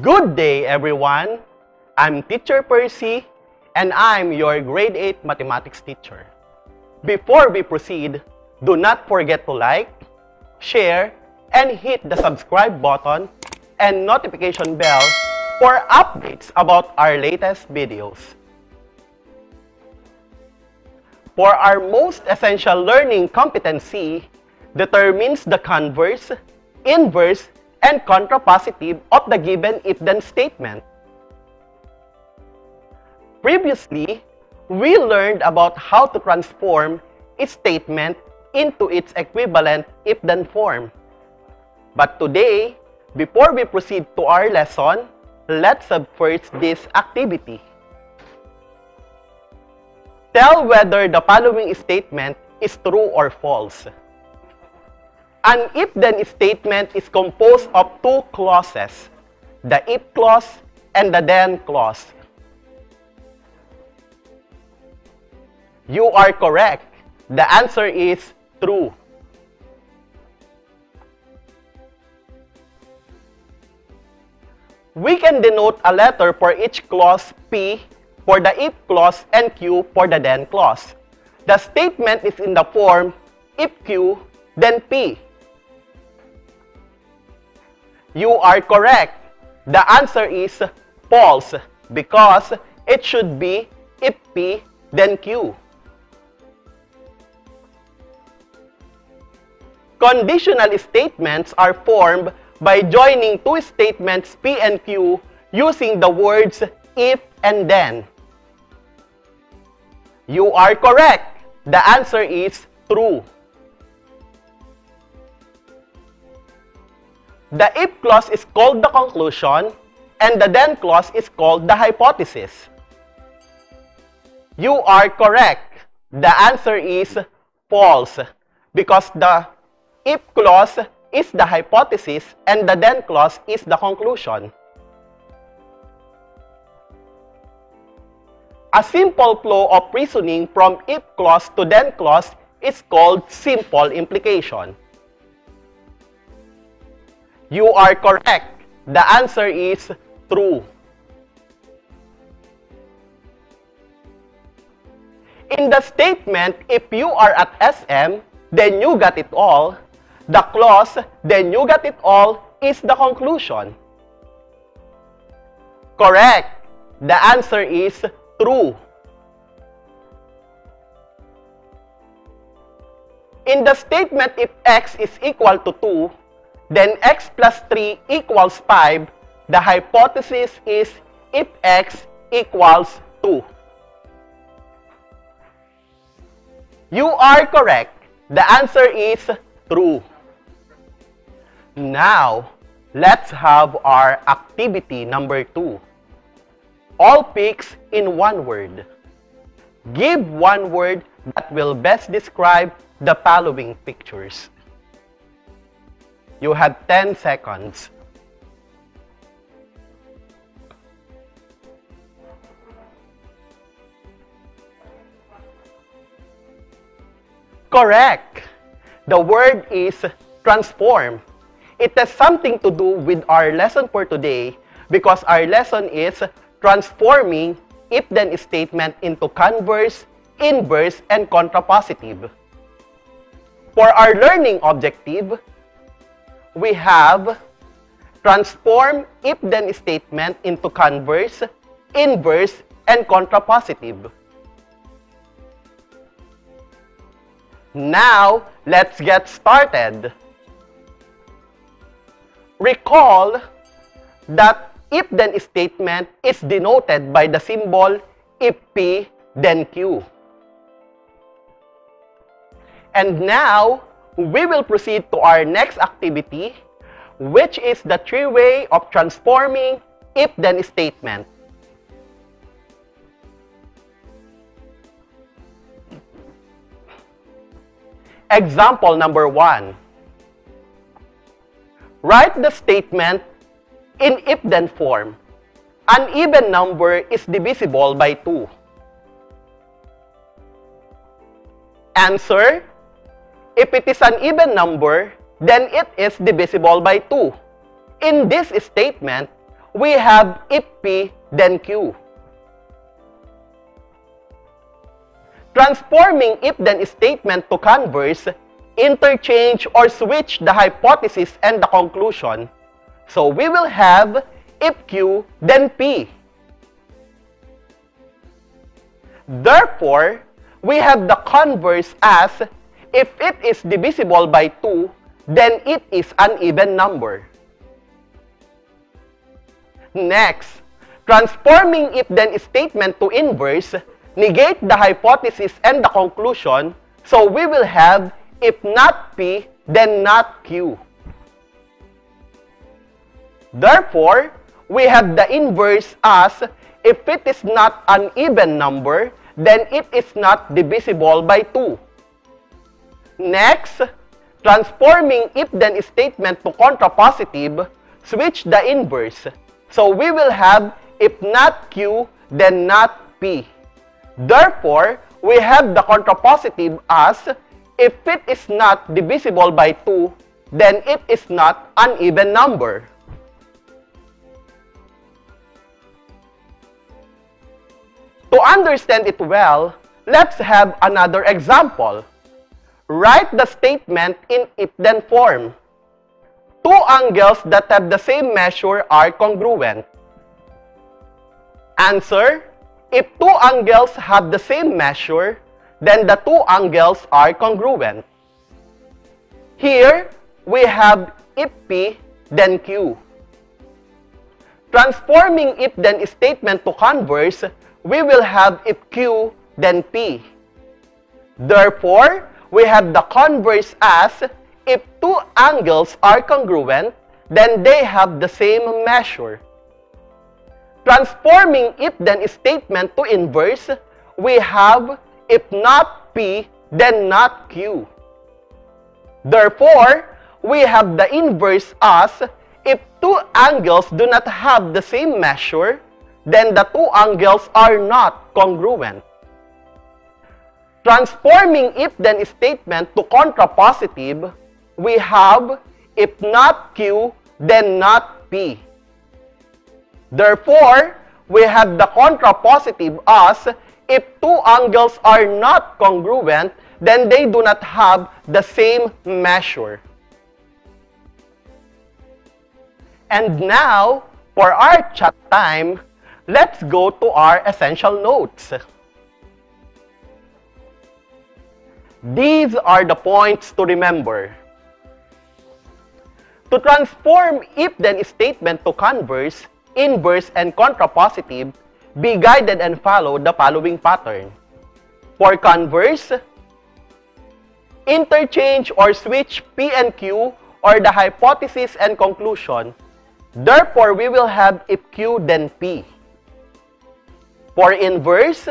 Good day, everyone. I'm Teacher Percy, and I'm your grade 8 mathematics teacher. Before we proceed, do not forget to like, share, and hit the subscribe button and notification bell for updates about our latest videos. For our most essential learning competency determines the converse, inverse, and contrapositive of the given if-then statement. Previously, we learned about how to transform a statement into its equivalent if-then form. But today, before we proceed to our lesson, let's first this activity. Tell whether the following statement is true or false. An if-then statement is composed of two clauses, the if clause and the then clause. You are correct. The answer is true. We can denote a letter for each clause P for the if clause and Q for the then clause. The statement is in the form if Q, then P. You are correct. The answer is false because it should be if P, then Q. Conditional statements are formed by joining two statements P and Q using the words if and then. You are correct. The answer is true. The if clause is called the conclusion and the then clause is called the hypothesis. You are correct. The answer is false because the if clause is the hypothesis and the then clause is the conclusion. A simple flow of reasoning from if clause to then clause is called simple implication. You are correct. The answer is true. In the statement, if you are at SM, then you got it all, the clause, then you got it all, is the conclusion. Correct. The answer is true. In the statement, if x is equal to 2, then x plus 3 equals 5, the hypothesis is if x equals 2. You are correct. The answer is true. Now, let's have our activity number 2. All pics in one word. Give one word that will best describe the following pictures. You have 10 seconds. Correct. The word is transform. It has something to do with our lesson for today because our lesson is transforming if-then statement into converse, inverse, and contrapositive. For our learning objective, we have transform if-then statement into converse, inverse, and contrapositive. Now, let's get started. Recall that if-then statement is denoted by the symbol if P, then Q. And now, we will proceed to our next activity, which is the three-way of transforming if-then statement. Example number one. Write the statement in if-then form. An even number is divisible by 2. Answer, if it is an even number, then it is divisible by 2. In this statement, we have if P, then Q. Transforming if-then statement to converse, interchange or switch the hypothesis and the conclusion. So we will have if Q, then P. Therefore, we have the converse as if it is divisible by 2, then it is an even number. Next, transforming if-then statement to inverse, negate the hypothesis and the conclusion, so we will have if not P, then not Q. Therefore, we have the inverse as if it is not an even number, then it is not divisible by 2. Next, transforming if-then statement to contrapositive, switch the inverse. So we will have if not Q, then not P. Therefore, we have the contrapositive as if it is not divisible by 2, then it is not an even number. To understand it well, let's have another example. Write the statement in if-then form. Two angles that have the same measure are congruent. Answer, if two angles have the same measure, then the two angles are congruent. Here, we have if P, then Q. Transforming if-then statement to converse, we will have if Q, then P. Therefore, we have the converse as if two angles are congruent, then they have the same measure. Transforming if-then statement to inverse, we have if not P, then not Q. Therefore, we have the inverse as if two angles do not have the same measure, then the two angles are not congruent. Transforming if-then statement to contrapositive, we have if not Q, then not P. Therefore, we have the contrapositive as if two angles are not congruent, then they do not have the same measure. And now, for our chat time, let's go to our essential notes. These are the points to remember. To transform if-then statement to converse, inverse, and contrapositive, be guided and follow the following pattern. For converse, interchange or switch P and Q or the hypothesis and conclusion. Therefore, we will have if Q then P. For inverse,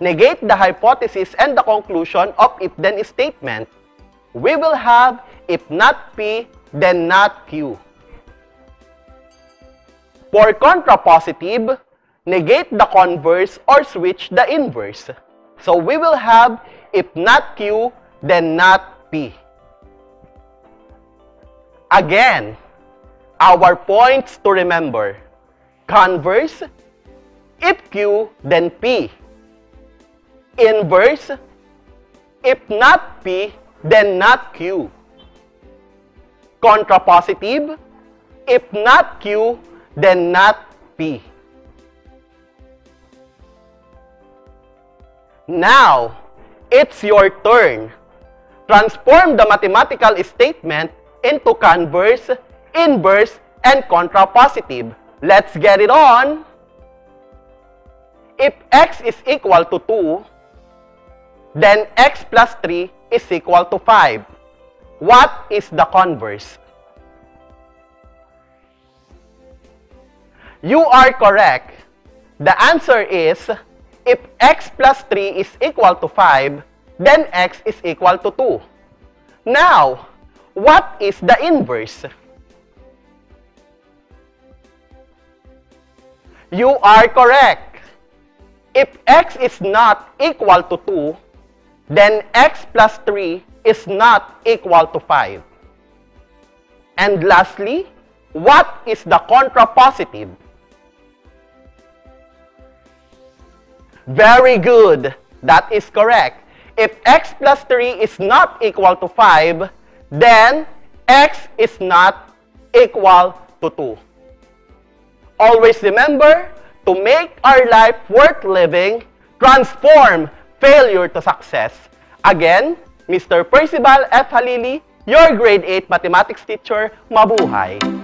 negate the hypothesis and the conclusion of if-then statement. We will have if not P, then not Q. For contrapositive, negate the converse or switch the inverse. So we will have if not Q, then not P. Again, our points to remember. Converse, if Q, then P. Inverse, if not P, then not Q. Contrapositive, if not Q, then not P. Now, it's your turn. Transform the mathematical statement into converse, inverse, and contrapositive. Let's get it on! If x is equal to 2, then x plus 3 is equal to 5. What is the converse? You are correct. The answer is if x plus 3 is equal to 5, then x is equal to 2. Now, what is the inverse? You are correct. If x is not equal to 2, then x plus 3 is not equal to 5. And lastly, What is the contrapositive? Very good. That is correct. If x plus 3 is not equal to 5, then x is not equal to 2. Always remember, to make our life worth living, transform failure to success. Again, Mr. Percival F. Halili, your grade 8 mathematics teacher, mabuhay!